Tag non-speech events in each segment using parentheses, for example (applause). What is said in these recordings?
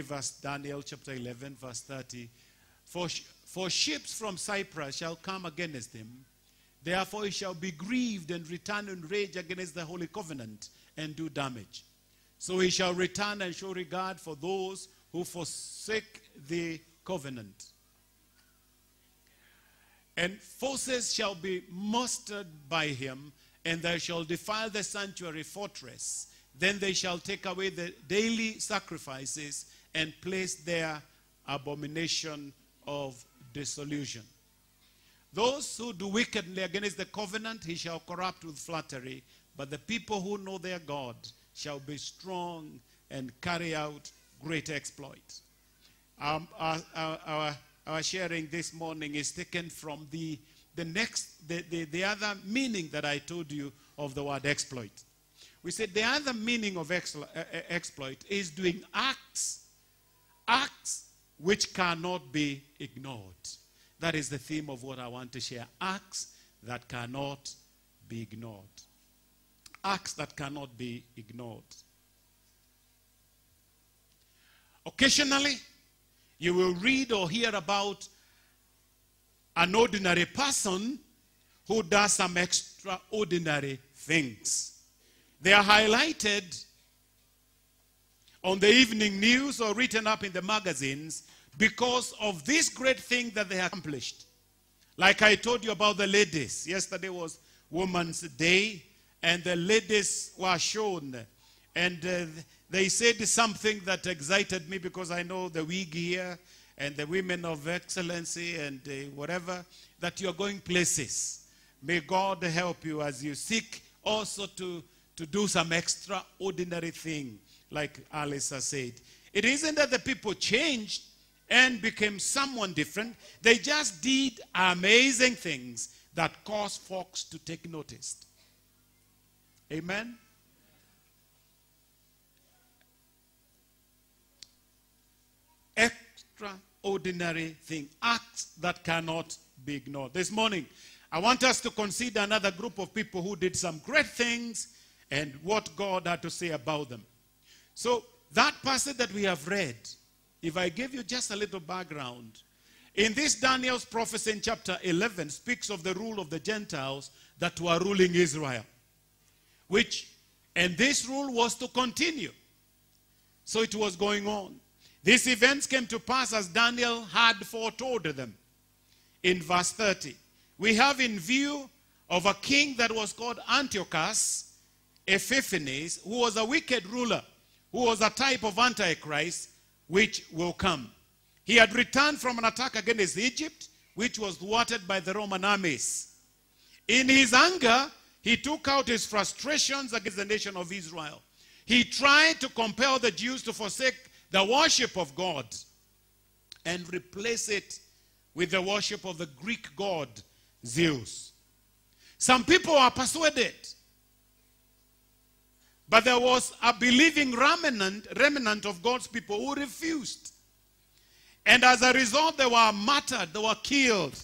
give us Daniel chapter 11, verse 30. For, for ships from Cyprus shall come against him. Therefore he shall be grieved and return in rage against the holy covenant and do damage. So he shall return and show regard for those who forsake the covenant. And forces shall be mustered by him, and they shall defile the sanctuary fortress. Then they shall take away the daily sacrifices and place there abomination of desolation. Those who do wickedly against the covenant, he shall corrupt with flattery. But the people who know their God shall be strong and carry out great exploits. Um, our, our, our, sharing this morning is taken from the, the next, the, the, the other meaning that I told you of the word exploit. We said the other meaning of explo- exploit is doing acts, acts which cannot be ignored. That is the theme of what I want to share. Acts that cannot be ignored. Acts that cannot be ignored. Occasionally, you will read or hear about an ordinary person who does some extraordinary things. They are highlighted on the evening news or written up in the magazines because of this great thing that they accomplished. Like I told you about the ladies. Yesterday was Women's Day, and the ladies were shown. And uh, they said something that excited me because I know the wig here and the women of excellency and uh, whatever, that you're going places. May God help you as you seek also to, to do some extraordinary thing, like Alice has said. It isn't that the people changed and became someone different. They just did amazing things that caused folks to take notice. Amen? Extraordinary thing. Acts that cannot be ignored. This morning, I want us to consider another group of people who did some great things and what God had to say about them. So, that passage that we have read, if I give you just a little background, in this Daniel's prophecy in chapter 11 speaks of the rule of the Gentiles that were ruling Israel. Which, and this rule was to continue. So it was going on. These events came to pass as Daniel had foretold them. In verse 30, we have in view of a king that was called Antiochus Epiphanes, who was a wicked ruler, who was a type of Antichrist, which will come. He had returned from an attack against Egypt, which was thwarted by the Roman armies. In his anger, he took out his frustrations against the nation of Israel. He tried to compel the Jews to forsake the worship of God and replace it with the worship of the Greek god Zeus. Some people are persuaded. But there was a believing remnant, remnant of God's people who refused. And as a result, they were martyred, they were killed.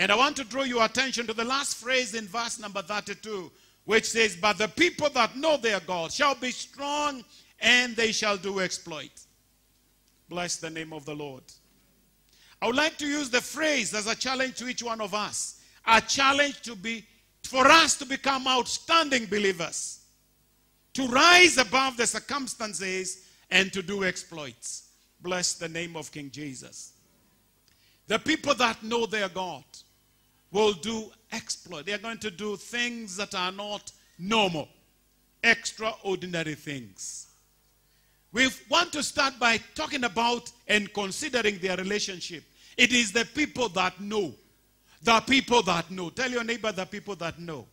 And I want to draw your attention to the last phrase in verse number 32, which says, But the people that know their God shall be strong and they shall do exploit. Bless the name of the Lord. I would like to use the phrase as a challenge to each one of us. A challenge to be for us to become outstanding believers. To rise above the circumstances and to do exploits. Bless the name of King Jesus. The people that know their God will do exploit. They are going to do things that are not normal, extraordinary things. We want to start by talking about and considering their relationship. It is the people that know. The people that know. Tell your neighbor the people that know.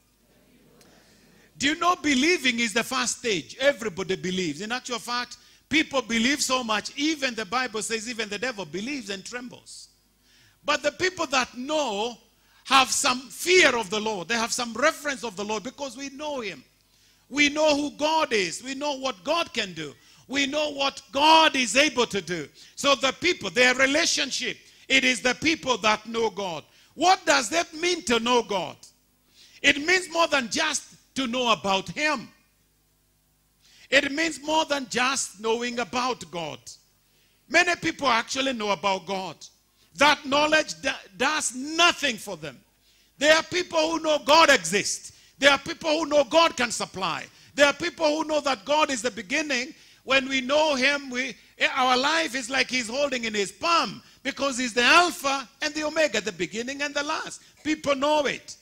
Do you know believing is the first stage? Everybody believes. In actual fact, people believe so much, even the Bible says, even the devil believes and trembles. But the people that know have some fear of the Lord. They have some reverence of the Lord because we know Him. We know who God is. We know what God can do. We know what God is able to do. So the people, their relationship, it is the people that know God. What does that mean to know God? It means more than just to know about Him. It means more than just knowing about God. Many people actually know about God. That knowledge does nothing for them. There are people who know God exists. There are people who know God can supply. There are people who know that God is the beginning. When we know Him, we, our life is like He's holding in His palm because He's the Alpha and the Omega, the beginning and the last. People know it.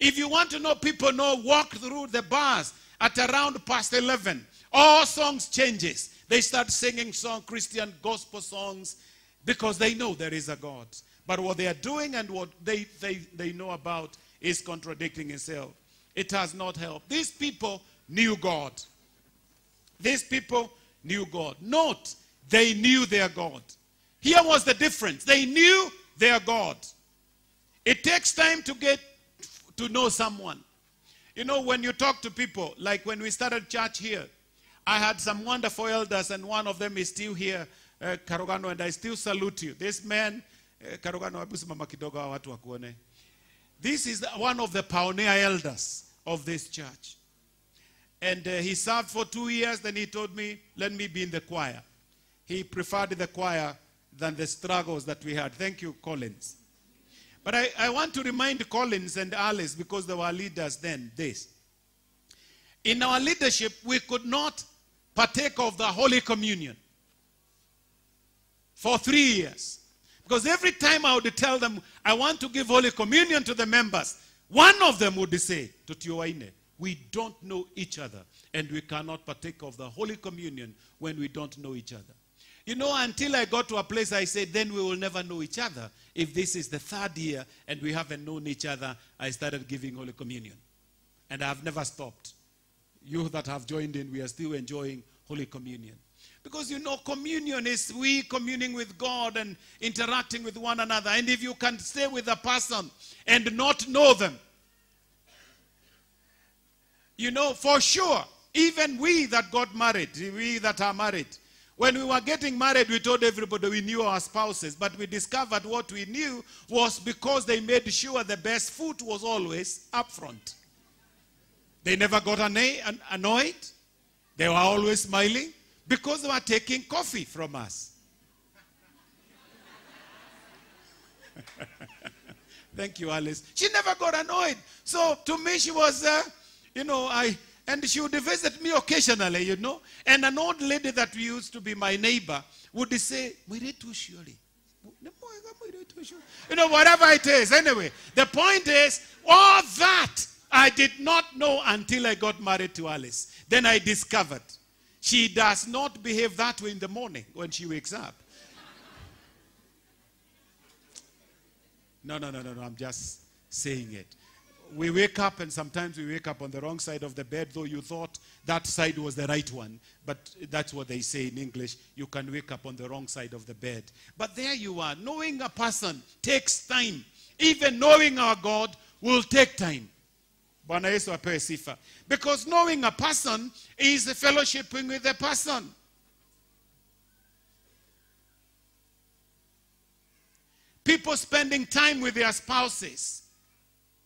If you want to know, people know, walk through the bars at around past 11. All songs changes. They start singing song, Christian gospel songs because they know there is a God. But what they are doing and what they, they, they know about is contradicting itself. It has not helped. These people knew God. These people knew God. Note, they knew their God. Here was the difference. They knew their God. It takes time to get to know someone. You know, when you talk to people, like when we started church here, I had some wonderful elders, and one of them is still here, uh, Karugano, and I still salute you. This man, uh, kidogo watu. This is one of the pioneer elders of this church. And uh, he served for two years, then he told me, let me be in the choir. He preferred the choir than the struggles that we had. Thank you, Collins. But I, I want to remind Collins and Alice, because they were leaders then, this. In our leadership, we could not partake of the Holy Communion for three years. Because every time I would tell them, I want to give Holy Communion to the members, one of them would say, Tutiowaine, we don't know each other, and we cannot partake of the Holy Communion when we don't know each other. You know, until I got to a place, I said, then we will never know each other. If this is the third year and we haven't known each other, I started giving Holy Communion. And I have never stopped. You that have joined in, we are still enjoying Holy Communion. Because you know, communion is we communing with God and interacting with one another. And if you can stay with a person and not know them, you know, for sure, even we that got married, we that are married, when we were getting married, we told everybody we knew our spouses, but we discovered what we knew was because they made sure the best food was always up front. They never got annoyed. They were always smiling because they were taking coffee from us. (laughs) Thank you, Alice. She never got annoyed. So to me, she was, uh, you know, I and she would visit me occasionally, you know. And an old lady that used to be my neighbor would say, surely. You know, whatever it is. Anyway, the point is, all that I did not know until I got married to Alice. Then I discovered she does not behave that way in the morning when she wakes up. No, no, no, no, no. I'm just saying it we wake up and sometimes we wake up on the wrong side of the bed, though you thought that side was the right one. But that's what they say in English. You can wake up on the wrong side of the bed. But there you are. Knowing a person takes time. Even knowing our God will take time. Because knowing a person is fellowshipping with a person. People spending time with their spouses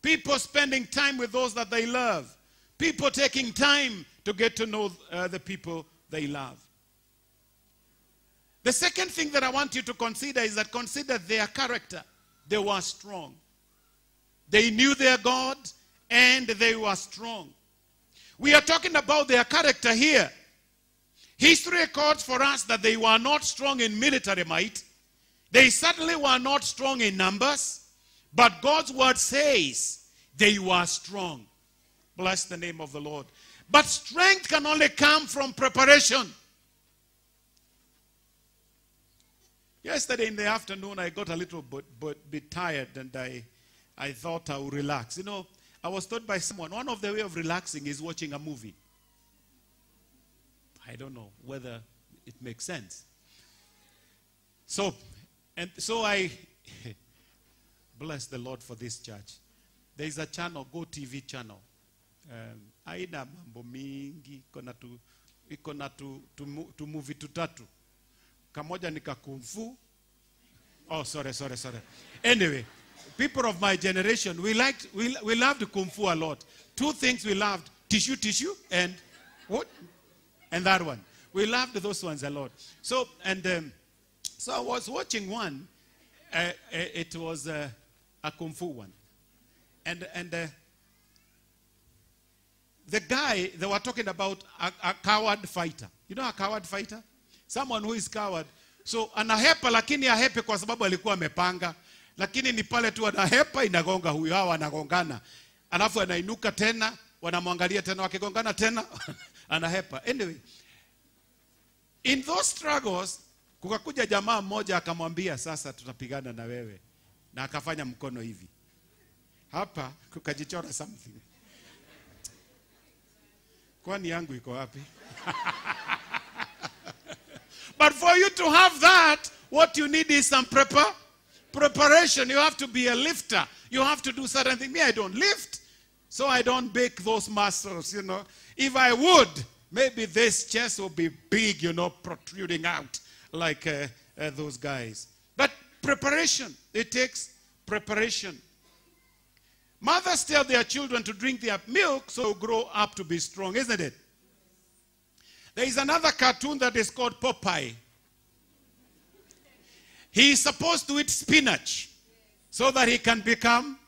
People spending time with those that they love. People taking time to get to know uh, the people they love. The second thing that I want you to consider is that consider their character. They were strong. They knew their God and they were strong. We are talking about their character here. History records for us that they were not strong in military might. They certainly were not strong in numbers. But God's word says they were strong. Bless the name of the Lord. But strength can only come from preparation. Yesterday in the afternoon, I got a little bit, bit, bit tired and I, I thought I would relax. You know, I was told by someone, one of the way of relaxing is watching a movie. I don't know whether it makes sense. So, and so I (laughs) Bless the Lord for this church. There is a channel, Go TV channel. Um, mambo mingi, iko na tu, iko na tu, tu, tu movie tutatu. Kamoja ni kakumfu. Oh, sorry, sorry, sorry. Anyway, people of my generation, we liked, we, we loved kung fu a lot. Two things we loved, tissue, tissue, and what? and that one. We loved those ones a lot. So, and um, so I was watching one. Uh, uh, it was uh, a kung fu one. And, and uh, the guy, they were talking about a, a coward fighter. You know a coward fighter? Someone who is coward. So anahepa lakini ahepe kwa sababu alikuwa amepanga. Lakini ni pale tu anahepa inagonga huyo hawa anagongana. Alafu anainuka tena, wanamwangalia tena wakigongana tena (laughs) anahepa. Anyway, in those struggles kukakuja jamaa mmoja akamwambia sasa tutapigana na wewe. Na akafanya mkono hivi. Hapa kukajichora something. Kwani yangu iko wapi? (laughs) But for you to have that, what you need is some prepar preparation. You have to be a lifter. You have to do certain things. Me, I don't lift, so I don't bake those muscles, you know. If I would, maybe this chest will be big, you know, protruding out like uh, uh, those guys. Preparation, it takes preparation. Mothers tell their children to drink their milk so grow up to be strong, isn't it? There is another cartoon that is called Popeye. He is supposed to eat spinach so that he can become.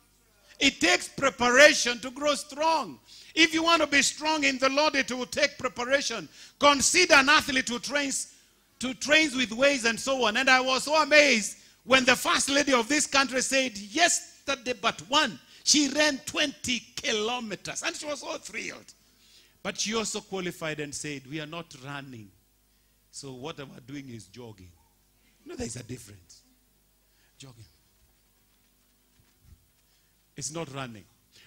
It takes preparation to grow strong. If you want to be strong in the Lord, it will take preparation. Consider an athlete who trains, to trains with weights and so on. And I was so amazed when the first lady of this country said, yesterday but one, she ran 20 kilometers. And she was all thrilled. But she also qualified and said, We are not running. So what we're doing is jogging. You know, there's a difference. Jogging. It's not running.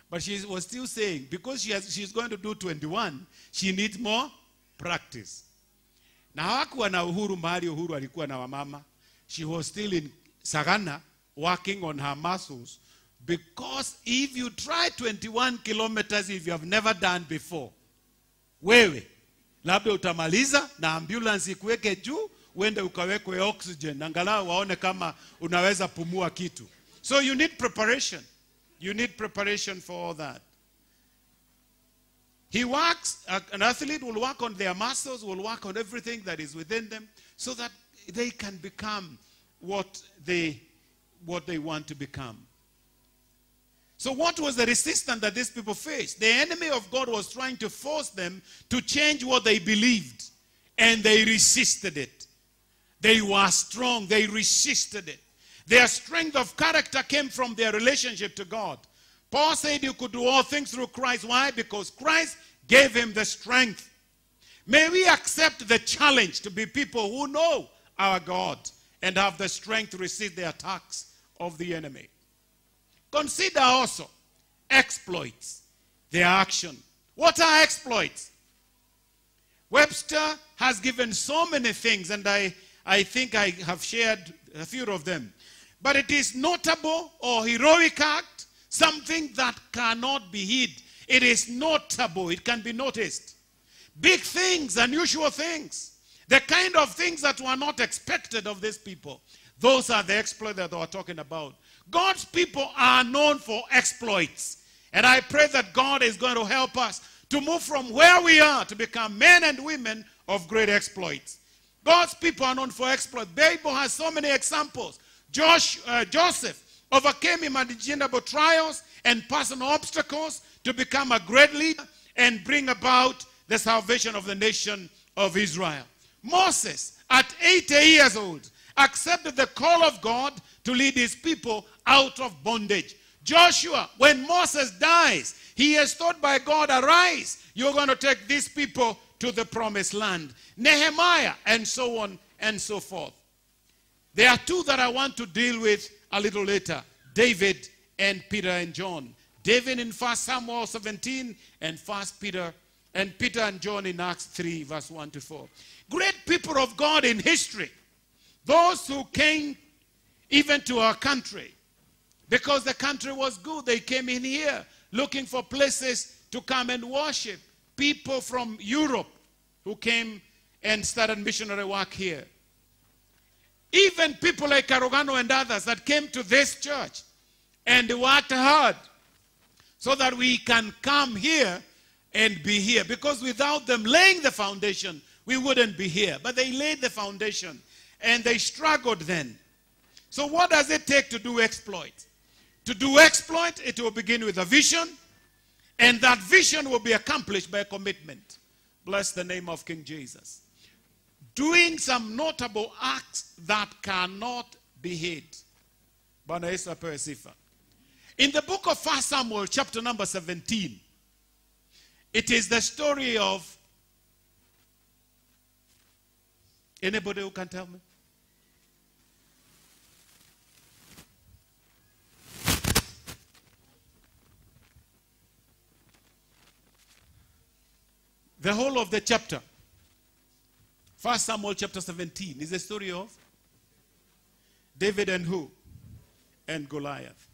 But she was still saying, because she has, she's going to do 21, she needs more practice. Na hawakuwa na Uhuru mahali Uhuru alikuwa na wamama. She was still in Sagana working on her muscles. Because if you try 21 kilometers if you have never done before, wewe labda utamaliza na ambulance ikuweke juu uende ukawekwe oxygen angalau waone kama unaweza pumua kitu. So you need preparation. You need preparation for all that. He works an athlete will work on their muscles will work on everything that is within them so that they can become what they what they want to become so, what was the resistance that these people faced? The enemy of God was trying to force them to change what they believed, and they resisted it. They were strong, they resisted it. Their strength of character came from their relationship to God. Paul said you could do all things through Christ. Why? Because Christ gave him the strength. May we accept the challenge to be people who know our God and have the strength to resist the attacks of the enemy. Consider also exploits, their action. What are exploits? Webster has given so many things, and I, I think I have shared a few of them. But it is notable or heroic act, something that cannot be hid. It is notable, it can be noticed. Big things, unusual things, the kind of things that were not expected of these people. Those are the exploits that we're talking about. God's people are known for exploits. And I pray that God is going to help us to move from where we are to become men and women of great exploits. God's people are known for exploits. Bible has so many examples. Josh, uh, Joseph overcame imaginable trials and personal obstacles to become a great leader and bring about the salvation of the nation of Israel. Moses, at 80 years old, accepted the call of God to lead his people out of bondage. Joshua, when Moses dies, he is told by God, Arise, you're going to take these people to the promised land. Nehemiah, and so on and so forth. There are two that I want to deal with a little later David and Peter and John. David in 1 Samuel 17 and 1 Peter and Peter and John in Acts 3, verse 1 to 4. Great people of God in history. Those who came even to our country. Because the country was good. They came in here looking for places to come and worship. People from Europe who came and started missionary work here. Even people like Karogano and others that came to this church and worked hard so that we can come here and be here. Because without them laying the foundation, we wouldn't be here. But they laid the foundation and they struggled then. So, what does it take to do exploit? To do exploit, it will begin with a vision, and that vision will be accomplished by a commitment. Bless the name of King Jesus. Doing some notable acts that cannot be hid. In the book of 1 Samuel, chapter number 17, it is the story of anybody who can tell me? The whole of the chapter, 1 Samuel chapter 17, is the story of David and who? And Goliath.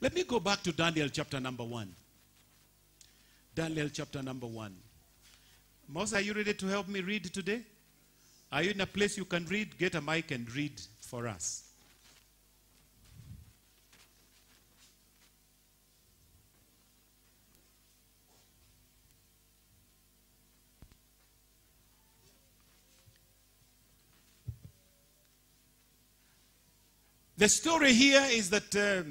Let me go back to Daniel chapter number 1. Daniel chapter number 1. Moses, are you ready to help me read today? Are you in a place you can read? Get a mic and read for us. The story here is that uh,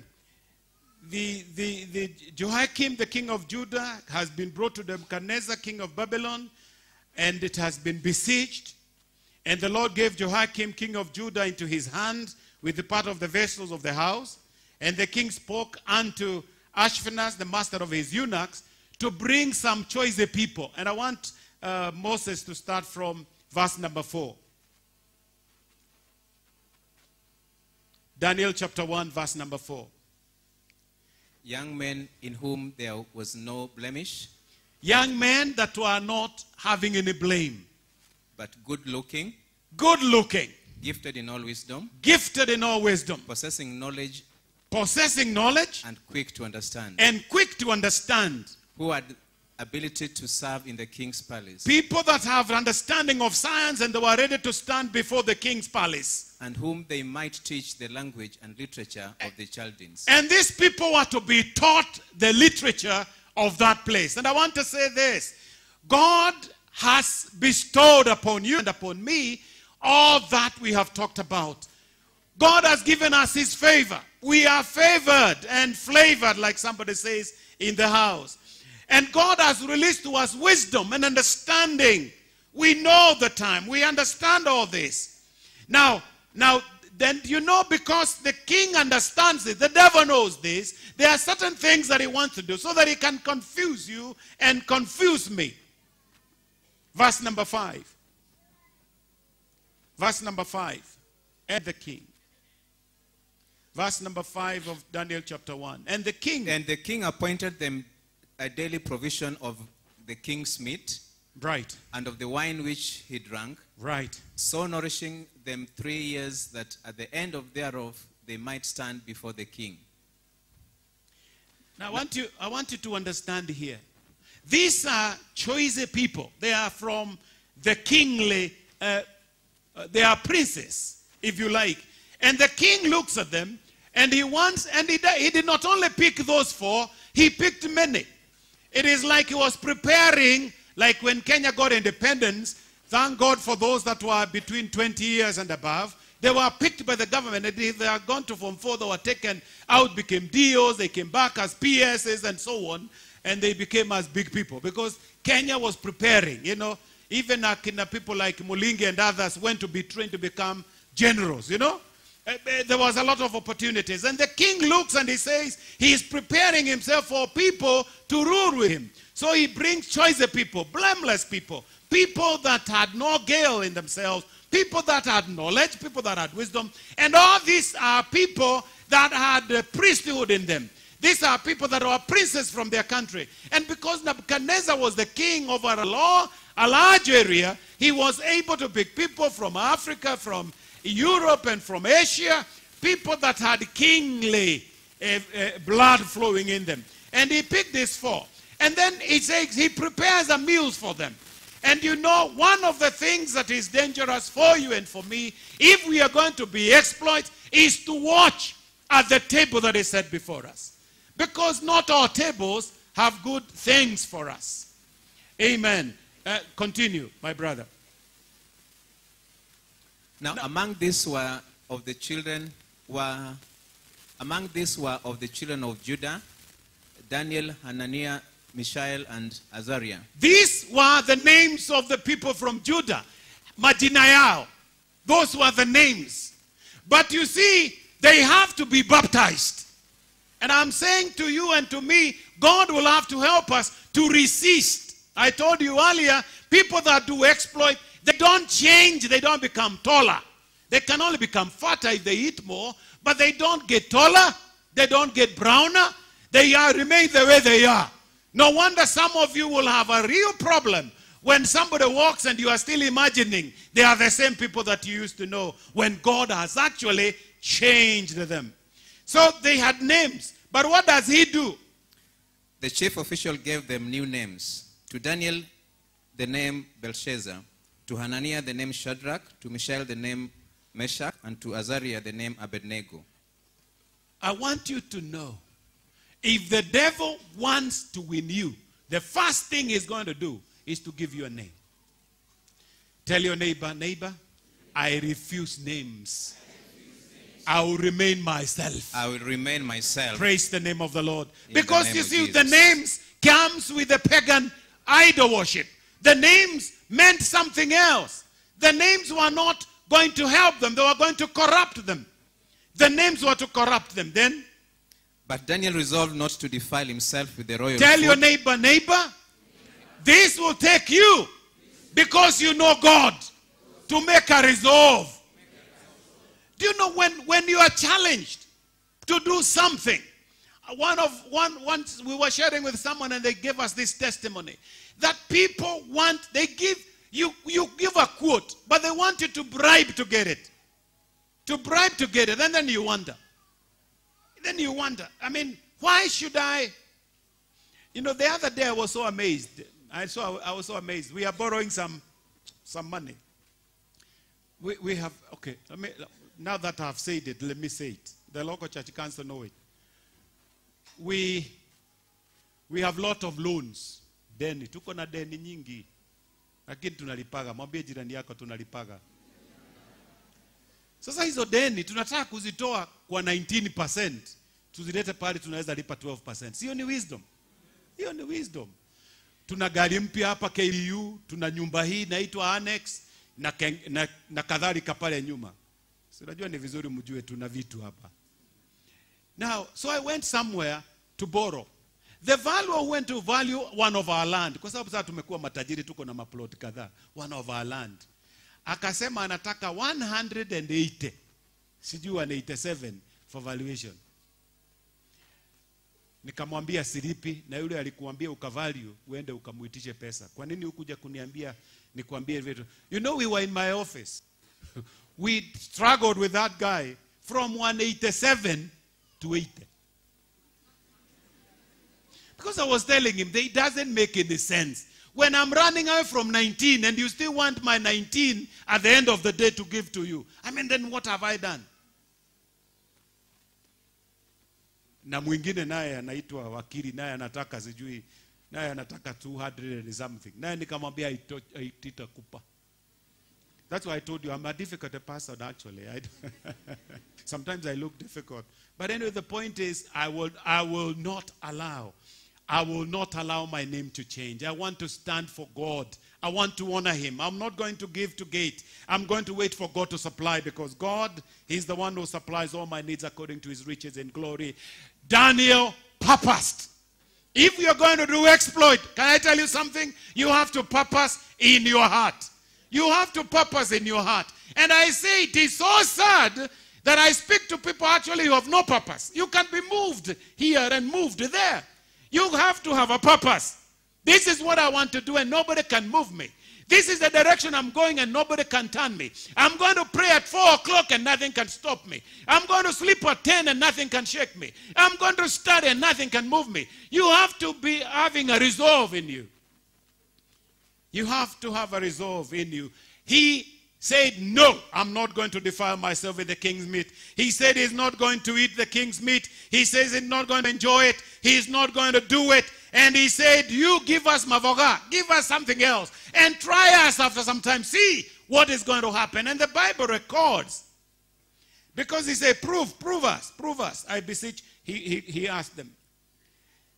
the, the, the Jehoiakim, the king of Judah, has been brought to Nebuchadnezzar, king of Babylon, and it has been besieged. And the Lord gave Jehoiakim, king of Judah, into his hand with the part of the vessels of the house. And the king spoke unto Ashpenaz, the master of his eunuchs, to bring some choice people. And I want uh, Moses to start from verse number 4. Daniel chapter 1, verse number 4. Young men in whom there was no blemish, Young men that were not having any blame, but good looking, good looking, gifted in all wisdom, gifted in all wisdom, possessing knowledge, possessing knowledge, and quick to understand, and quick to understand. who had ability to serve in the king's palace, People that have understanding of science and they were ready to stand before the king's palace. and whom they might teach the language and literature of the Chaldeans. And these people were to be taught the literature of that place. And I want to say this God has bestowed upon you and upon me all that we have talked about. God has given us his favor. We are favored and flavored, like somebody says in the house. And God has released to us wisdom and understanding. We know the time. We understand all this. Now, now, then you know because the king understands it, the devil knows this. There are certain things that he wants to do so that he can confuse you and confuse me. Verse number five. Verse number five. And the king. Verse number five of Daniel chapter one. And the king. And the king appointed them a daily provision of the king's meat right, and of the wine which he drank, right. so nourishing them three years that at the end of thereof they might stand before the king. Now I want you, I want you to understand here. These are choice people. They are from the kingly, uh, uh, they are princes, if you like. And the king looks at them and he wants, and he, he did not only pick those four, he picked many. It is like he was preparing, like when Kenya got independence, thank God for those that were between 20 years and above. They were picked by the government. They are gone to Form 4, they were taken out, became DOs, they came back as PSs and so on, and they became as big people because Kenya was preparing, you know. Even Akina people like Mulinge and others went to be trained to become generals, you know. Eh, eh, There was a lot of opportunities. And the king looks and he says he is preparing himself for people to rule with him. So he brings choice of people, blameless people, people that had no guile in themselves, people that had knowledge, people that had wisdom. And all these are people that had priesthood in them. These are people that were princes from their country. And because Nebuchadnezzar was the king over a, law, a large area, he was able to pick people from Africa, from Europe, and from Asia, people that had kingly uh, uh, blood flowing in them. And he picked these four. And then he says he prepares a meal for them. And you know, one of the things that is dangerous for you and for me, if we are going to be exploit, is to watch at the table that is set before us. Because not all tables have good things for us. Amen. Uh, continue, my brother. Now, among these were of the children were among these were of the children of Judah, Daniel, Hananiah, Mishael, and Azariah. These were the names of the people from Judah. Majinayao. Those were the names. But you see, they have to be baptized. And I'm saying to you and to me, God will have to help us to resist. I told you earlier, people that do exploit, they don't change, they don't become taller. They can only become fatter if they eat more, but they don't get taller, they don't get browner, they are, remain the way they are. No wonder some of you will have a real problem when somebody walks and you are still imagining they are the same people that you used to know when God has actually changed them. So they had names. But what does he do? The chief official gave them new names. To Daniel, the name Belshazzar. To Hananiah, the name Shadrach. To Mishael, the name Meshach. And to Azariah, the name Abednego. I want you to know if the devil wants to win you, the first thing he's going to do is to give you a name. Tell your neighbor, neighbor, I refuse names. I will remain myself. I will remain myself. Praise the name of the Lord. In Because name you see, the names comes with the pagan idol worship. The names meant something else. The names were not going to help them. They were going to corrupt them. The names were to corrupt them. Then But Daniel resolved not to defile himself with the royal tell food. your neighbor, neighbor, this will take you because you know God to make a resolve. Do you know when, when you are challenged to do something? One of one once we were sharing with someone and they gave us this testimony that people want they give you you give a quote, but they want you to bribe to get it. To bribe to get it, and then you wonder. Then you wonder. I mean, why should I? You know, the other day I was so amazed. I saw I was so amazed. We are borrowing some some money. We, we have okay. Now that I've said it, let me say it. The local church council know it. We we have lot of loans. Deni tuko na deni nyingi, lakini tunalipaga. Mwambie jirani yako tunalipaga. Sasa hizo deni tunataka kuzitoa kwa 19%, tuzilete pale tunaweza lipa 12%. Sio ni wisdom? Hiyo ni wisdom. Tuna gari mpya hapa KU, tuna nyumba hii inaitwa annex na, na, na kadhalika pale nyuma. Si unajua ni vizuri mjue tuna vitu hapa. Now, so I went somewhere to borrow. The value went to value one of our land. Kwa sababu sasa tumekuwa matajiri tuko na maplot kadhaa. One of our land. Akasema anataka 180. Sijui 187 for valuation. Nikamwambia silipi na yule alikuambia ukavalue uende ukamuitishe pesa. Kwa nini hukuja kuniambia nikwambie vitu? You know we were in my office. (laughs) we struggled with that guy from 187 80. Because I was telling him that it doesn't make any sense. When I'm running away from 19 and you still want my 19 at the end of the day to give to you, I mean, then what have I done? Na mwingine naye anaitwa wakili, naye anataka sijui, naye anataka 200 and something. Naye nikamwambia "Haito- haitakupa. That's why I told you I'm a difficult person actually. I, (laughs) sometimes I look difficult. But anyway, the point is I will, I will not allow. I will not allow my name to change. I want to stand for God. I want to honor him. I'm not going to give to gate. I'm going to wait for God to supply because God is the one who supplies all my needs according to his riches and glory. Daniel purposed. If you're going to do exploit, can I tell you something? You have to purpose in your heart. You have to purpose in your heart. And I say it is so sad that I speak to people actually who have no purpose. You can be moved here and moved there. You have to have a purpose. This is what I want to do, and nobody can move me. This is the direction I'm going, and nobody can turn me. I'm going to pray at 4 o'clock, and nothing can stop me. I'm going to sleep at 10, and nothing can shake me. I'm going to study, and nothing can move me. You have to be having a resolve in you. You have to have a resolve in you. He said, No, I'm not going to defile myself with the king's meat. He said he's not going to eat the king's meat. He says he's not going to enjoy it. He's not going to do it. And he said, You give us mavoga, give us something else, and try us after some time. See what is going to happen. And the Bible records. Because he said, Prove, prove us, prove us. I beseech. He, he, he asked them.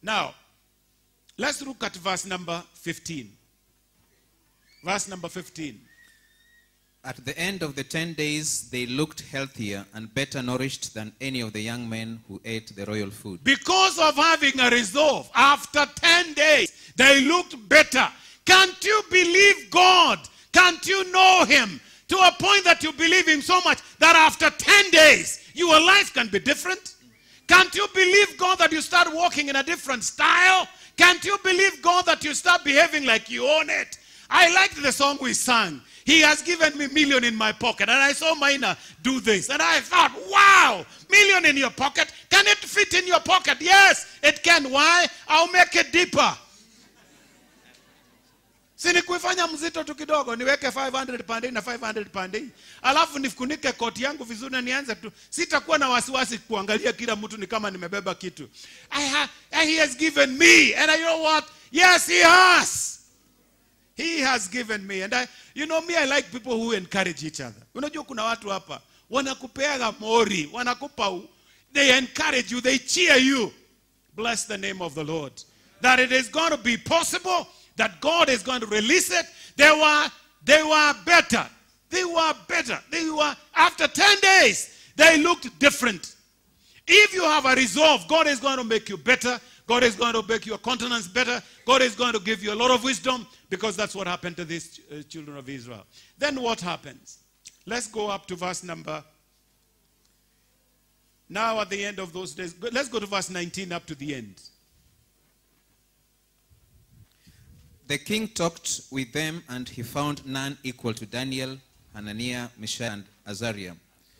Now, let's look at verse number 15. Verse number 15. At the end of the ten days, they looked healthier and better nourished than any of the young men who ate the royal food. Because of having a resolve, after 10 days, they looked better. Can't you believe God? Can't you know Him? To a point that you believe Him so much that after 10 days, your life can be different? Can't you believe God that you start walking in a different style? Can't you believe God that you start behaving like you own it? I liked the song we sang. He has given me million in my pocket. And I saw Maina do this. And I thought, wow, million in your pocket. Can it fit in your pocket? Yes, it can. Why? I'll make it deeper. si ni kuifanya mzito tu kidogo niweke 500 pande na 500 pande alafu nifunike koti yangu vizuri na nianze tu sitakuwa na wasiwasi kuangalia kila mtu ni kama nimebeba kitu I ha, he has given me and I know what yes he has he has given me. And I, you know me I like people who encourage each other. Unajua kuna watu hapa wanakupeaga mori wanakupa they encourage you they cheer you. Bless the name of the Lord. That it is going to be possible that God is going to release it. They were they were better. They were better. They were after 10 days they looked different. If you have a resolve, God is going to make you better. God is going to make your countenance better. God is going to give you a lot of wisdom because that's what happened to these uh, children of Israel. Then what happens? Let's go up to verse number. Now, at the end of those days, let's go to verse 19 up to the end. The king talked with them, and he found none equal to Daniel, Hananiah, Mishael, and Azariah.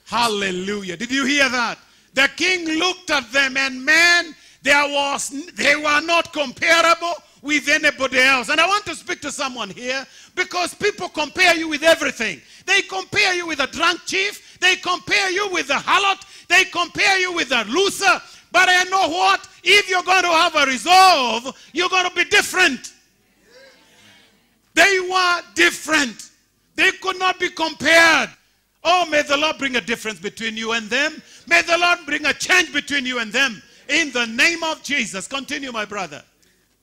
Hallelujah. Did you hear that? The king looked at them and man, there was they were not comparable with anybody else. And I want to speak to someone here because people compare you with everything. They compare you with a drunk chief, they compare you with a harlot, they compare you with a loser. But I know what? If you're going to have a resolve, you're going to be different. They were different. They could not be compared. Oh, may the Lord bring a difference between you and them. May the Lord bring a change between you and them. In the name of Jesus. Continue, my brother.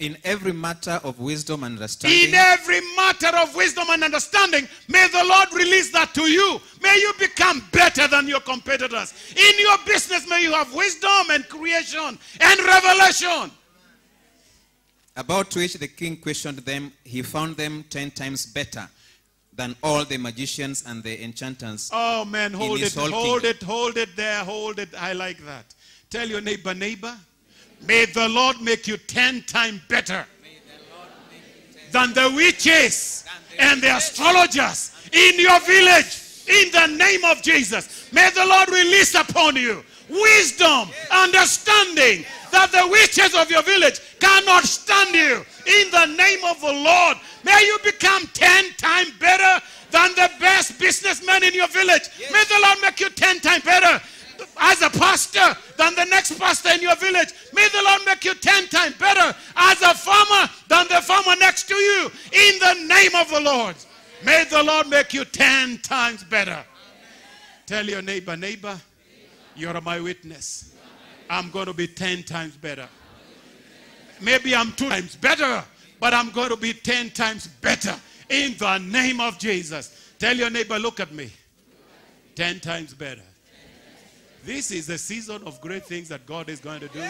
In every matter of wisdom and understanding, In every matter of wisdom and understanding, may the Lord release that to you. May you become better than your competitors. In your business, may you have wisdom and creation and revelation. about which the king questioned them, he found them ten times better than all the magicians and the enchanters. Oh man, hold it, hold kingdom. it, hold it there, hold it. I like that. Tell your neighbor, neighbor, may the Lord make you ten times better than the witches and the astrologers in your village. In the name of Jesus, may the Lord release upon you wisdom, understanding that the witches of your village cannot stand you. In the name of the Lord, may you become ten times better than the best businessman in your village. May the Lord make you ten times better as a pastor than the next pastor in your village. May the Lord make you ten times better as a farmer than the farmer next to you. In the name of the Lord. May the Lord make you ten times better. Tell your neighbor, neighbor, you're my witness. I'm going to be ten times better. Maybe I'm two times better, but I'm going to be ten times better in the name of Jesus. Tell your neighbor, look at me. Ten times better. This is the season of great things that God is going to do.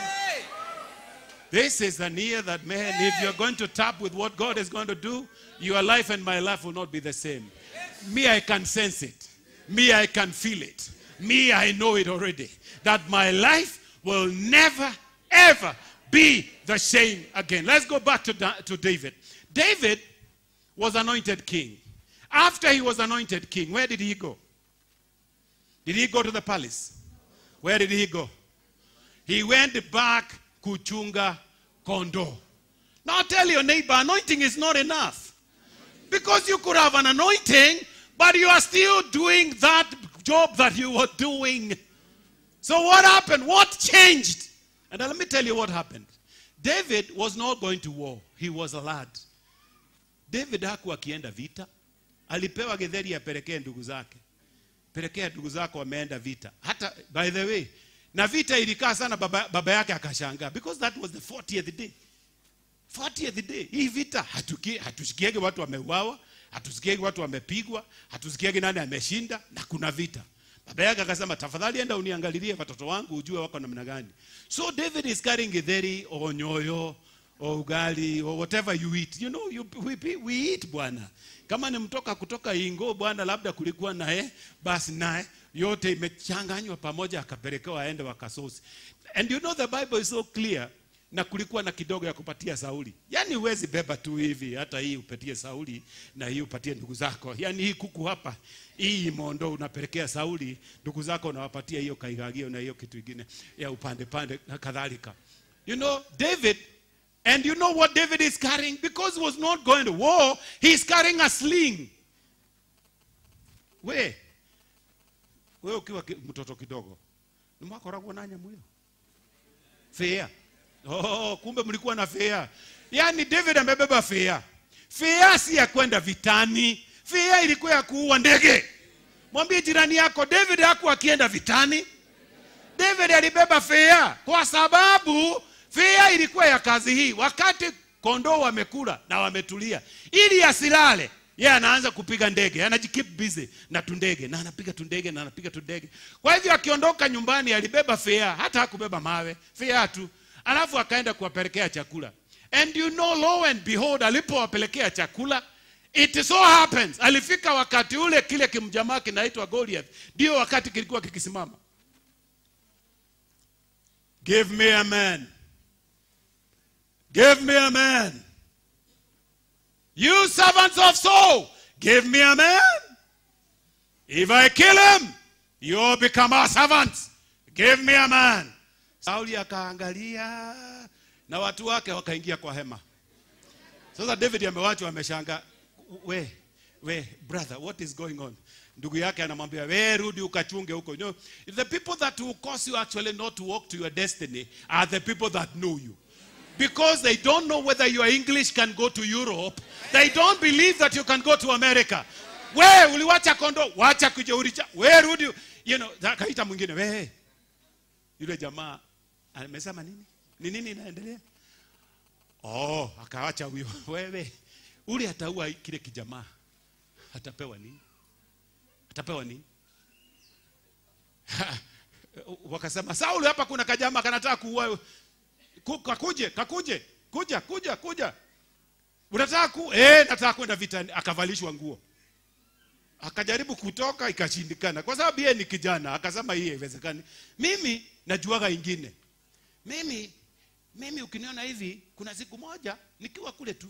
This is the year that, man, if you're going to tap with what God is going to do, your life and my life will not be the same. Me, I can sense it. Me, I can feel it. Me, I know it already. That my life will never, ever be the same again. Let's go back to, to David. David was anointed king. After he was anointed king, where did he go? Did he go to the palace? Where did he go? He went back kuchunga kondo. Now tell your neighbor, anointing is not enough. Because you could have an anointing, but you are still doing that job that you were doing. So what happened? What changed? And let me tell you what happened. David was not going to war. He was a lad. David haku akienda vita. Alipewa githeri apelekee ndugu zake. Pelekea ndugu zako wameenda vita. Hata by the way, na vita ilikaa sana baba, baba yake akashangaa because that was the 40th day. 40th day. Hii vita hatuki, hatusikiege watu wameuawa, hatusikiege watu wamepigwa, hatusikiege nani ameshinda na kuna vita. Baba yake akasema tafadhali enda uniangalilie watoto wangu ujue wako namna gani. So David is carrying a very nyoyo or ugali or whatever you eat. You know, you, we, we eat bwana. Kama ni mtoka kutoka Ingo bwana, labda kulikuwa naye, basi naye yote imechanganywa pamoja, akapelekewa aende wakasosi. And you know the Bible is so clear na kulikuwa na kidogo ya kupatia Sauli. Yaani huwezi beba tu hivi, hata hii upatie Sauli na hii upatie ndugu zako. Yaani hii kuku hapa, hii mondo unapelekea Sauli, ndugu zako unawapatia hiyo kaigagio na hiyo kitu kingine ya upande pande na kadhalika. You know, David and you know what David is carrying because he was not going to war, he's carrying a sling. Ukiwa mtoto kidogo, na nyamu hiyo. Oh, kumbe mlikuwa na. Yaani David amebeba si ya kwenda vitani. Ilikuwa ya kuua ndege. Mwambie jirani yako David hakuwa akienda vitani. David alibeba kwa sababu fea ilikuwa ya kazi hii. Wakati kondoo wamekula na wametulia, ili asilale, yeye yeah, anaanza kupiga ndege, anajikeep busy na tundege, na anapiga tundege na anapiga tundege. Kwa hivyo akiondoka nyumbani alibeba fea, hata hakubeba mawe, fea tu, alafu akaenda kuwapelekea chakula. And you know, lo and behold, alipowapelekea chakula It so happens, alifika wakati ule kile kimjamaa kinaitwa Goliath, ndio wakati kilikuwa kikisimama. Give me a man. Give me a man. You servants of Saul, give me a man. If I kill him, you will become our servants. Give me a man. Sauli akaangalia na watu wake wakaingia kwa hema. Sasa David amewachwa ameshanga. We, we, brother, what is going on? Ndugu yake anamwambia, we rudi ukachunge huko. You know, the people that will cause you actually not to walk to your destiny are the people that know you. Because they don't know whether your English can go to Europe. They don't believe that you can go to America. We uliwacha kondo, wacha kujeuri cha. We rudi, you know, kaita mwingine, we. Yule jamaa amesema nini? Ni nini inaendelea? Oh, akawacha huyo. (laughs) Wewe ule ataua kile kijamaa. Atapewa nini? Atapewa nini? (laughs) Wakasema Sauli, hapa kuna kajama kanataka kuua. Ku- Kakuje, kakuje, kuja, kuja, kuja. Unataka ku eh, nataka kwenda vita Akavalishwa nguo. Akajaribu kutoka ikashindikana, kwa sababu yeye ni kijana. Akasema hii haiwezekani. Mimi najuaga ingine. Mimi mimi ukiniona hivi, kuna siku moja nikiwa kule tu,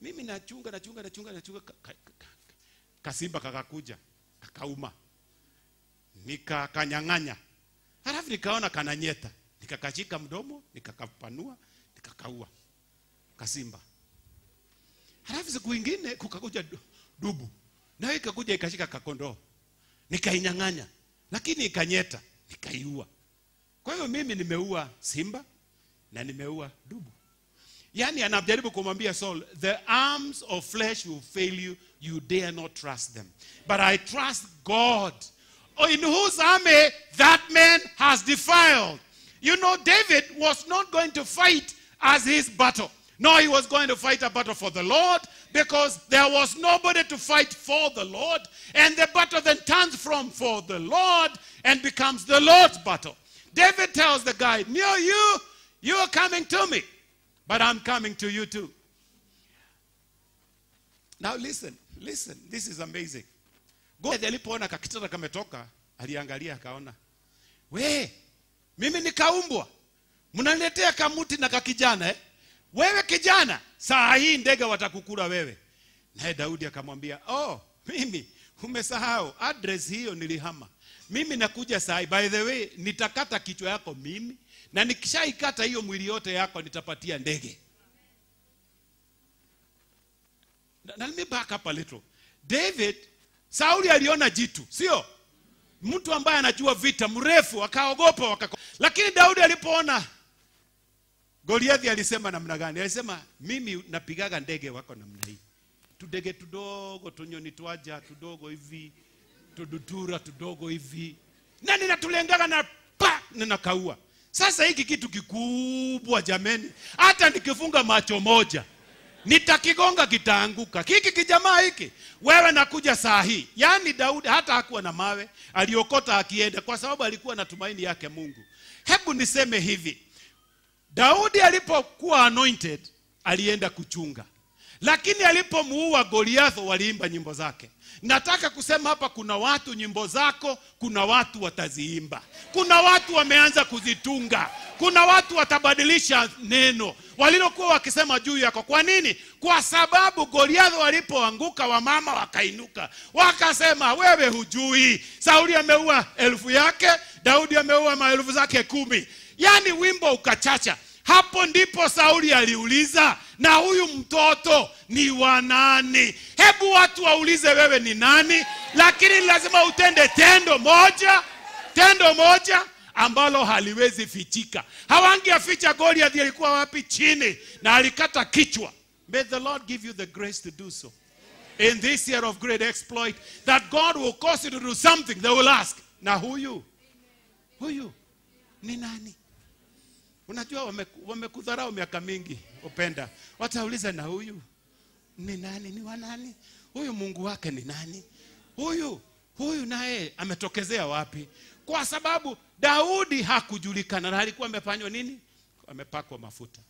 mimi nachunga nachunga nachunga nachunga, ka, ka, ka, kasimba kakakuja akauma, nikakanyang'anya, halafu nikaona kananyeta, nikakashika mdomo, nikakapanua, nikakaua kasimba. Halafu siku ingine kukakuja du- dubu, nayo ikakuja ikashika kakondoo, nikainyang'anya, lakini ikanyeta, nikaiua. Kwa hiyo mimi nimeua simba na nimeua dubu. Yaani anajaribu kumwambia Saul, the arms of flesh will fail you, you dare not trust them. But I trust God, in whose army that man has defiled. You know, David was not going to fight as his battle. No, he was going to fight a battle for the Lord because there was nobody to fight for the Lord. And the battle then turns from for the Lord and becomes the Lord's battle. David tells the guy, No, you, you are coming to me, but I'm coming to you too. Now listen, listen, this is amazing. Go Goliath alipoona kakitanda kametoka, aliangalia akaona, we, mimi nikaumbwa, mnaniletea kamuti na kakijana eh? Wewe kijana, saa hii ndege watakukula wewe. Naye Daudi akamwambia, oh, mimi umesahau address hiyo nilihama. Mimi nakuja saa. By the way, nitakata kichwa yako mimi na nikishaikata hiyo mwili yote yako nitapatia ndege. Na- me back up a little. David, Sauli aliona jitu, sio mtu ambaye anajua vita, mrefu, akaogopa wakako. Lakini Daudi alipoona Goliathi alisema namna gani? Alisema mimi napigaga ndege wako namna hii, tudege tudogo, tunyoni twaja tudogo hivi, tudutura tudogo hivi, na ninatulengaga na pa ninakaua. Sasa hiki kitu kikubwa jameni, hata nikifunga macho moja nitakigonga kitaanguka. kiki kijamaa hiki, wewe nakuja saa hii. Yaani Daudi hata hakuwa na mawe, aliokota akienda, kwa sababu alikuwa na tumaini yake Mungu. Hebu niseme hivi, Daudi alipokuwa anointed alienda kuchunga, lakini alipomuua Goliatho waliimba nyimbo zake. Nataka kusema hapa, kuna watu nyimbo zako, kuna watu wataziimba, kuna watu wameanza kuzitunga, kuna watu watabadilisha neno walilokuwa wakisema juu yako. Kwa nini? Kwa sababu Goliath walipoanguka, wamama wakainuka, wakasema wewe hujui, Sauli ameua elfu yake, Daudi ameua maelfu zake kumi. Yaani wimbo ukachacha. Hapo ndipo Sauli aliuliza, na huyu mtoto ni wa nani? Hebu watu waulize wewe ni nani, lakini lazima utende tendo moja, tendo moja ambalo haliwezi fichika. Hawangeficha Goliath alikuwa wapi? Chini, na alikata kichwa. May the Lord give you the grace to do so in this year of great exploit, that God will cause you to do something. They will ask, na huyu huyu ni nani? Unajua wame- wamekudharau miaka mingi, upenda watauliza, na huyu ni nani? Ni wa nani? Huyu Mungu wake ni nani? Huyu huyu naye ametokezea wapi? Kwa sababu Daudi hakujulikana na alikuwa amefanywa nini? Amepakwa mafuta.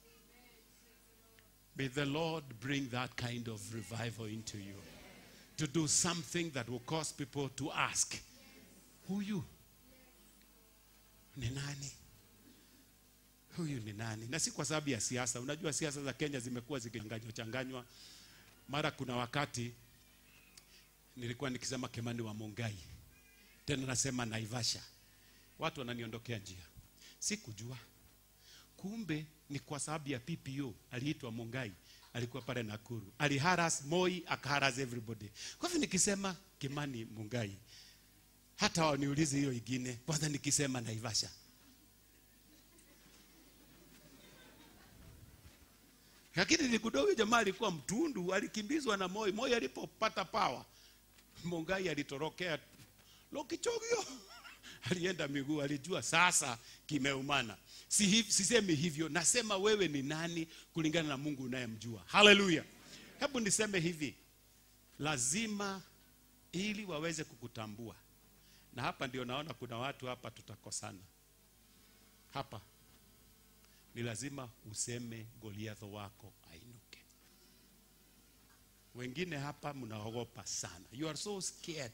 May the Lord bring that kind of revival into you to do something that will cause people to ask, huyu ni nani? Huyu ni nani? Na si kwa sababu ya siasa. Unajua siasa za Kenya zimekuwa zikichanganywa changanywa. Mara kuna wakati nilikuwa nikisema Kimani wa Mungai, tena nasema Naivasha, watu wananiondokea njia. Sikujua kumbe ni kwa sababu ya PPO aliitwa Mungai, alikuwa pale Nakuru, aliharas Moi, akaharas everybody. Kwa hivyo nikisema Kimani Mungai, hata waniulize hiyo ingine, kwanza nikisema Naivasha lakini ni kudogo. Jamaa alikuwa mtundu, alikimbizwa na Moi. Moi alipopata pawa, Mungai alitorokea Lokichogio alienda miguu, alijua sasa kimeumana. Si sisemi hivyo, nasema wewe ni nani kulingana na Mungu unayemjua. Haleluya! Hebu niseme hivi, lazima ili waweze kukutambua, na hapa ndio naona kuna watu hapa tutakosana hapa ni lazima useme Goliath wako ainuke. Wengine hapa mnaogopa sana, you are so scared,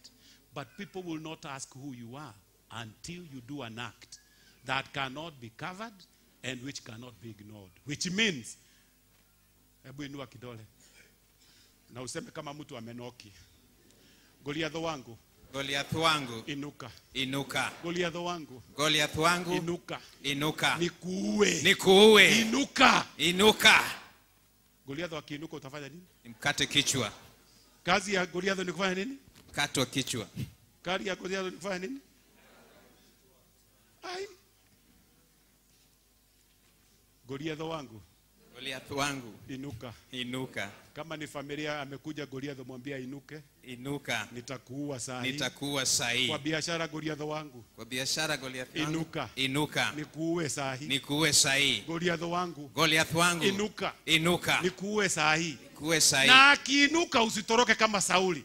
but people will not ask who you are until you do an act that cannot be covered and which cannot be ignored, which means, hebu inua kidole. Na useme kama mtu amenoki, Goliath wangu. Goliath wangu. Inuka, inuka, Goliath wangu. Goliath wangu. Inuka, inuka, nikuue, nikuue, inuka. inuka, Goliath akiinuka utafanya nini? Nimkate kichwa, Kazi ya Goliath ni kufanya nini? Katwa kichwa. Kazi ya Goliath ni kufanya nini? Ai. Goliath wangu Goliath wangu inuka. inuka, Kama ni familia amekuja Goliath, mwambia inuke, inuka, nitakuua saa hii. nitakuwa sahihi. Kwa biashara Goliath wangu Kwa biashara Goliath wangu Inuka. inuka, nikuue saa hii. nikuwe sahihi. Goliath wangu Goliath wangu inuka, inuka, nikuue saa hii. nikuwe sahihi. na akiinuka usitoroke kama Sauli,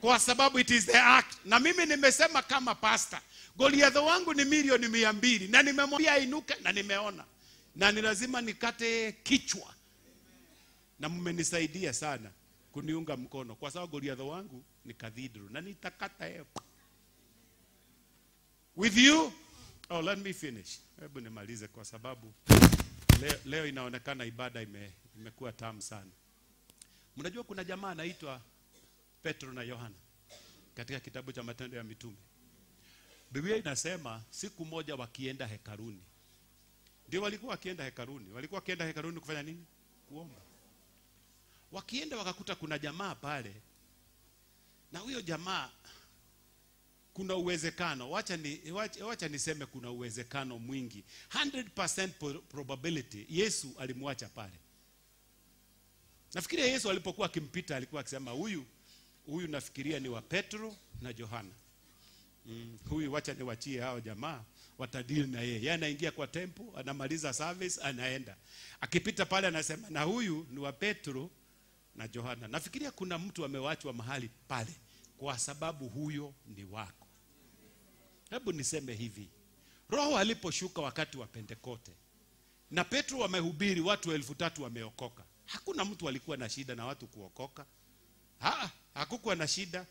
kwa sababu it is the act. Na mimi nimesema kama pasta, Goliath wangu ni milioni mia mbili na nimemwambia ainuke, na nimeona na ni lazima nikate kichwa, na mmenisaidia sana kuniunga mkono, kwa sababu Goliath wangu ni cathedral na nitakata yeye. With you oh, let me finish. Hebu nimalize kwa sababu leo, leo inaonekana ibada ime, imekuwa tamu sana. Mnajua kuna jamaa anaitwa Petro na Yohana katika kitabu cha Matendo ya Mitume. Biblia inasema siku moja wakienda hekaruni, ndio walikuwa wakienda hekaruni. Walikuwa wakienda hekaruni kufanya nini? Kuomba. wakienda wakakuta kuna jamaa pale na huyo jamaa kuna uwezekano wacha, ni, wacha, wacha niseme kuna uwezekano mwingi 100% probability yesu alimwacha pale nafikiria yesu alipokuwa akimpita alikuwa akisema huyu huyu nafikiria ni wa petro na johana. Mm, huyu wacha niwachie hao jamaa watadili na yeye. Yeye anaingia kwa tempo anamaliza service anaenda. Akipita pale anasema na huyu ni wa petro na johana. Nafikiria kuna mtu amewachwa mahali pale kwa sababu huyo ni wako. Hebu niseme hivi. Roho aliposhuka wakati wa pentekote na petro wamehubiri watu elfu tatu wameokoka. Hakuna mtu alikuwa na shida na watu kuokoka. Ha, hakukuwa na shida.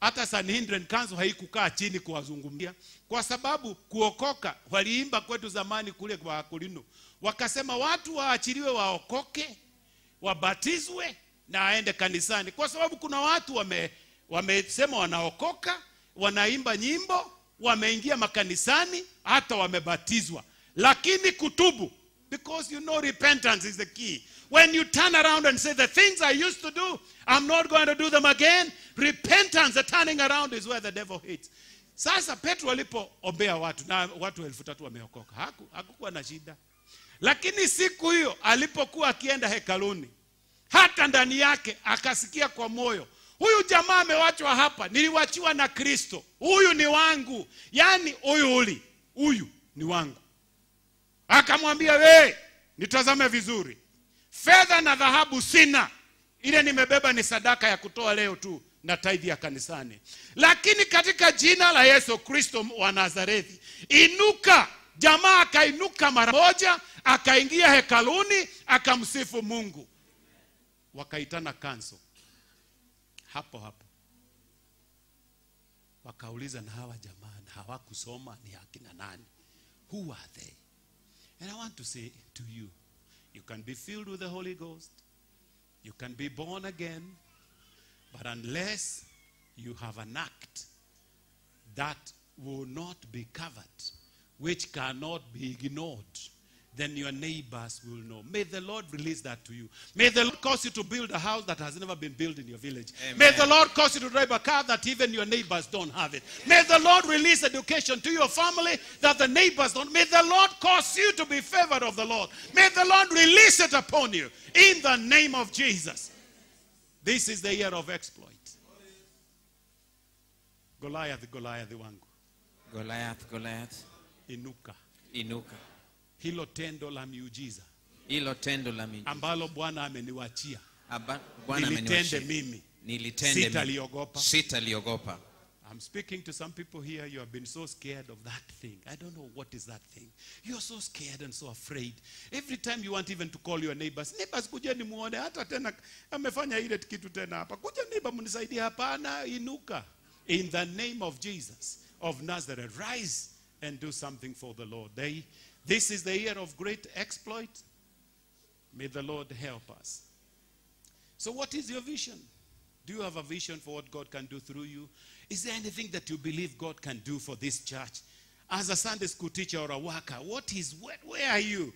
Hata Sanhedrin kanzo haikukaa chini kuwazungumzia. Kwa sababu kuokoka waliimba kwetu zamani kule kwa Wakorino wakasema watu waachiliwe waokoke wabatizwe na aende kanisani. Kwa sababu kuna watu wame wamesema wanaokoka wanaimba nyimbo wameingia makanisani hata wamebatizwa. Lakini kutubu because you know repentance is the key. When you turn around and say the things i used to do i'm not going to do them again repentance the turning around is where the devil hits. sasa petro alipoombea watu na watu elfu tatu wameokoka. Haku hakukuwa na shida. Lakini siku hiyo alipokuwa akienda hekaluni hata ndani yake akasikia kwa moyo huyu jamaa amewachwa hapa niliwachiwa na kristo. Huyu ni wangu. Yaani huyu uli huyu ni wangu akamwambia we nitazame vizuri. Fedha na dhahabu sina. Ile nimebeba ni sadaka ya kutoa leo tu na taidhi ya kanisani. Lakini katika jina la yesu kristo wa nazarethi inuka. Jamaa akainuka mara moja akaingia hekaluni akamsifu mungu. Wakaitana kanso hapo hapo. Wakauliza na hawa jamaa hawakusoma? Ni akina nani? Who are they and i want to say to you you can be filled with the holy ghost you can be born again but unless you have an act that will not be covered which cannot be ignored then your neighbors will know. May the Lord release that to you. May the Lord cause you to build a house that has never been built in your village. Amen. May the Lord cause you to drive a car that even your neighbors don't have it. May the Lord release education to your family that the neighbors don't. May the Lord cause you to be favored of the Lord. May the Lord release it upon you in the name of Jesus. This is the year of exploit. Goliath, Goliath the wangu, Goliath, Goliath, inuka. inuka. Hilo tendo la miujiza Hilo tendo la miujiza ambalo Bwana ameniwachia Bwana nilitende mimi Nilitende mimi. sitaliogopa. Sitaliogopa. I'm speaking to some people here. You have been so scared of that thing. I don't know what is that thing. You're so scared and so afraid. Every time you want even to call your neighbors, neighbors, kujeni muone hata tena amefanya ile kitu tena hapa. Kuja neighbor, mnisaidie. Hapana, inuka. In the name of Jesus of Nazareth, rise and do something for the Lord. They, this is the year of great exploit. May the Lord help us. So, what is your vision? Do you have a vision for what God can do through you? Is there anything that you believe God can do for this church? As a Sunday school teacher or a worker, what is where, where are you?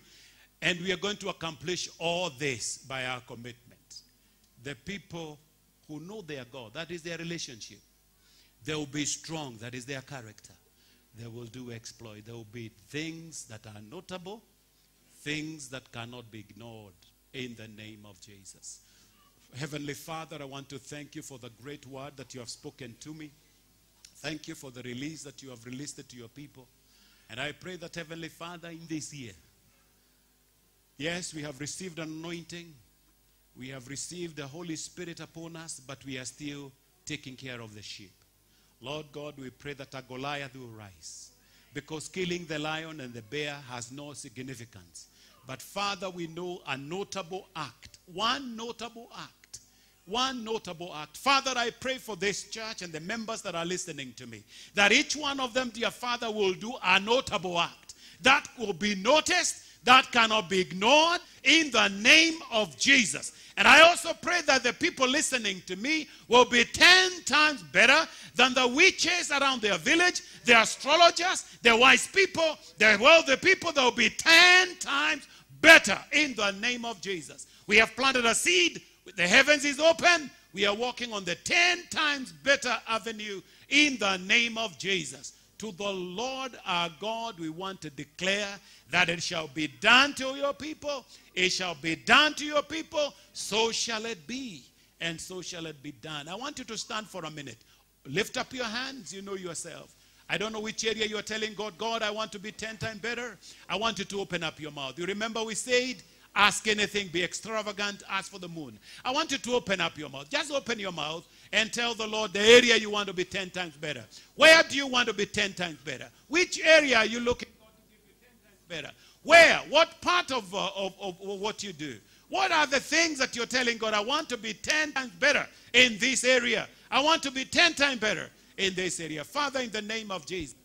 And we are going to accomplish all this by our commitment. The people who know their God, that is their relationship, they will be strong, that is their character. They will do exploit. There will be things that are notable, things that cannot be ignored in the name of Jesus. Heavenly Father, I want to thank you for the great word that you have spoken to me. Thank you for the release that you have released it to your people. And I pray that, Heavenly Father, in this year, yes, we have received an anointing, we have received the Holy Spirit upon us, but we are still taking care of the sheep. Lord God, we pray that a Goliath will rise because killing the lion and the bear has no significance. But Father, we know a notable act, one notable act, one notable act. Father, I pray for this church and the members that are listening to me that each one of them, dear Father, will do a notable act that will be noticed, that cannot be ignored in the name of Jesus. And I also pray that the people listening to me will be 10 times better than the witches around their village, the astrologers, the wise people, the wealthy people. They will be 10 times better in the name of Jesus. We have planted a seed. The heavens is open. We are walking on the 10 times better avenue in the name of Jesus. To the Lord our God, we want to declare that it shall be done to your people. It shall be done to your people. So shall it be. And so shall it be done. I want you to stand for a minute. Lift up your hands. You know yourself. I don't know which area you're telling God, God, I want to be 10 times better. I want you to open up your mouth. You remember we said, ask anything, be extravagant, ask for the moon. I want you to open up your mouth. Just open your mouth and tell the Lord the area you want to be 10 times better. Where do you want to be 10 times better? Which area are you looking for to give you 10 times better? Where? What part of, uh, of, of, of what you do? What are the things that you're telling God, I want to be 10 times better in this area? I want to be 10 times better in this area. Father, in the name of Jesus.